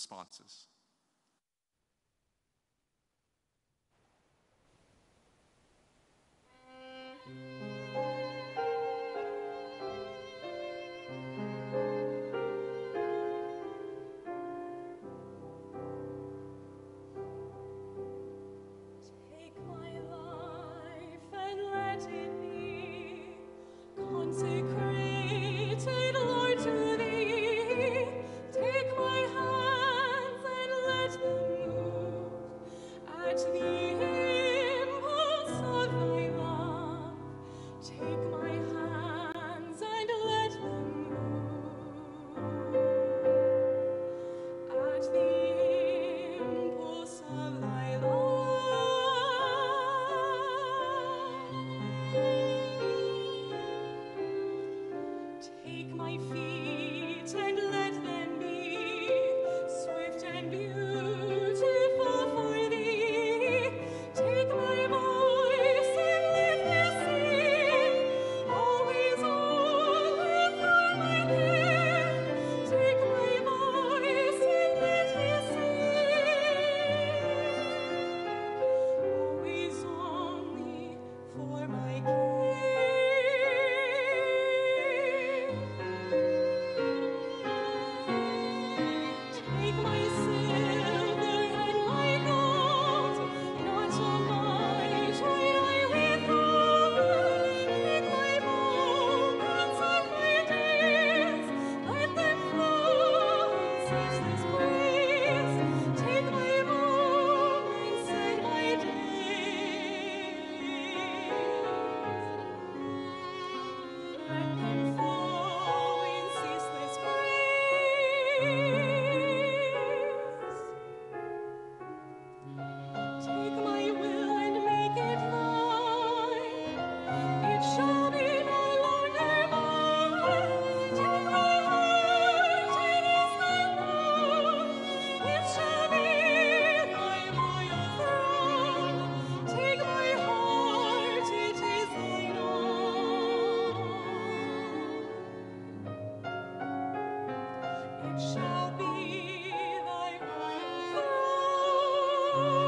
responses. shall be thy throne.